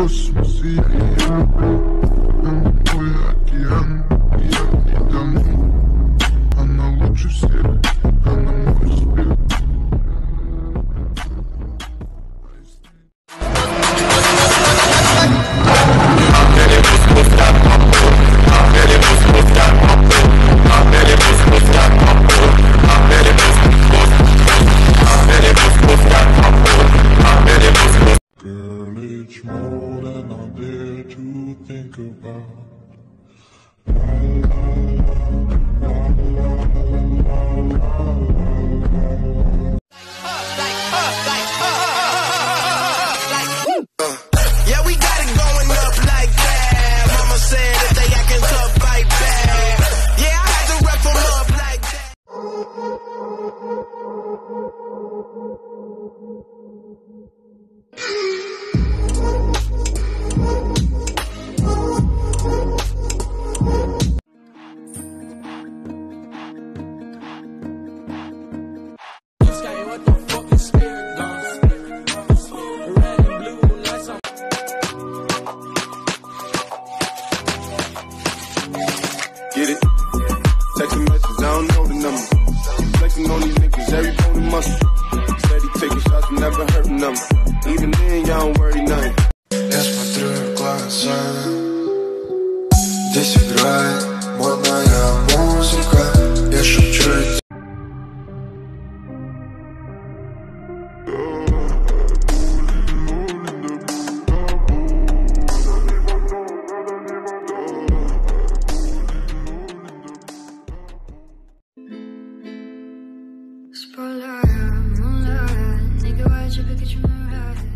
космос и я, и я Мой океан, я не тону Она лучше всех, она мой свет Girl, it's more than I to think about. Get it? Text a message, I don't know the number. Flexing on these niggas, every bone and muscle. Steady taking shots, but never hurting them. Even then, y'all don't worry nothing. Я смотрю в глаза Здесь играет модная музыка Я шепчу magic, I get you out.